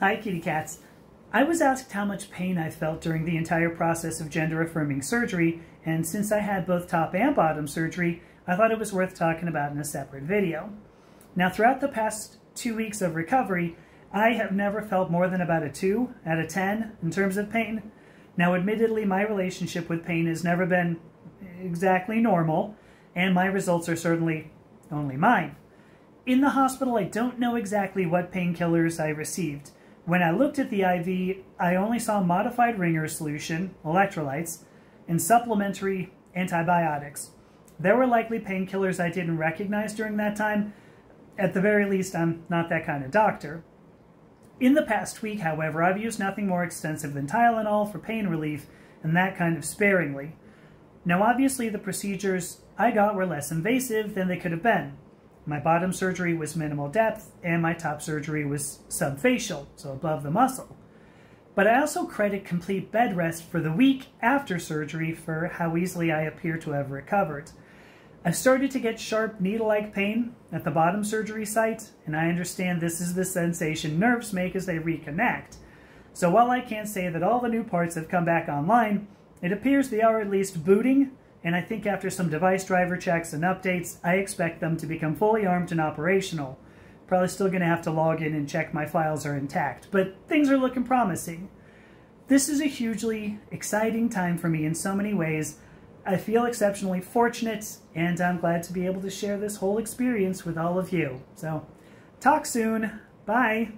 Hi, kitty cats. I was asked how much pain I felt during the entire process of gender-affirming surgery, and since I had both top and bottom surgery, I thought it was worth talking about in a separate video. Now, throughout the past two weeks of recovery, I have never felt more than about a 2 out of 10 in terms of pain. Now, admittedly, my relationship with pain has never been exactly normal, and my results are certainly only mine. In the hospital, I don't know exactly what painkillers I received, when I looked at the IV, I only saw modified Ringer solution, electrolytes, and supplementary antibiotics. There were likely painkillers I didn't recognize during that time. At the very least, I'm not that kind of doctor. In the past week, however, I've used nothing more extensive than Tylenol for pain relief, and that kind of sparingly. Now, obviously, the procedures I got were less invasive than they could have been. My bottom surgery was minimal depth, and my top surgery was subfascial, so above the muscle. But I also credit complete bed rest for the week after surgery for how easily I appear to have recovered. I started to get sharp needle-like pain at the bottom surgery site, and I understand this is the sensation nerves make as they reconnect. So while I can't say that all the new parts have come back online, it appears they are at least booting and I think after some device driver checks and updates, I expect them to become fully armed and operational. Probably still going to have to log in and check my files are intact, but things are looking promising. This is a hugely exciting time for me in so many ways. I feel exceptionally fortunate, and I'm glad to be able to share this whole experience with all of you. So, talk soon. Bye.